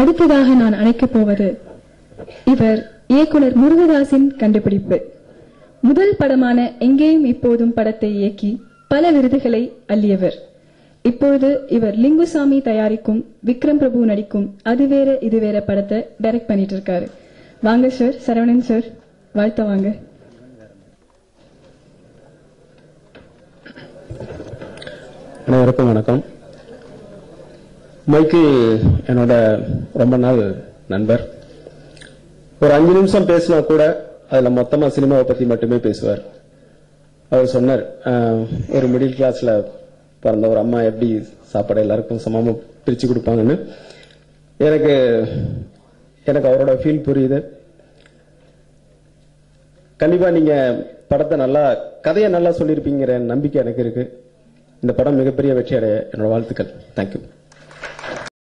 அடுத்ததாக நான் அழைக்கப் போவது இவர் இயக்குனர் முருகதாஸின் கண்டுபிடிப்பு. முதல் படமான எங்கேயும் இப்போதும் படத்தை இயக்கி பல விருதுகளை அள்ளியவர். இப்பொழுது இவர் லிங்குசாமி தயாரிக்கும் விக்ரம் பிரபு நடிக்கும் அது வேற இது வேற படத்தை டைரக்ட் பண்ணிட்டு இருக்காரு வாங்க சார் சரவணன் சார் வாழ்த்த வாங்க. அனைவருக்கும் வணக்கம். மைக்கு என்னோட ரொம்ப நாள் நண்பர். ஒரு அஞ்சு நிமிஷம் பேசினா கூட அதுல மொத்தமா சினிமாவை பத்தி மட்டுமே பேசுவார். அவர் சொன்னார் ஒரு மிடில் கிளாஸ்ல பிறந்த ஒரு அம்மா எப்படி சாப்பாடு எல்லாருக்கும் சமமா பிரிச்சு கொடுப்பாங்கன்னு? எனக்கு எனக்கு அவரோட ஃபீல் புரியுது. கண்டிப்பா நீங்க படத்தை நல்லா கதையை நல்லா சொல்லியிருப்பீங்கிற நம்பிக்கை எனக்கு இருக்கு. இந்த படம் மிகப்பெரிய வெற்றி அடைய என்னோட வாழ்த்துக்கள். தேங்க்யூ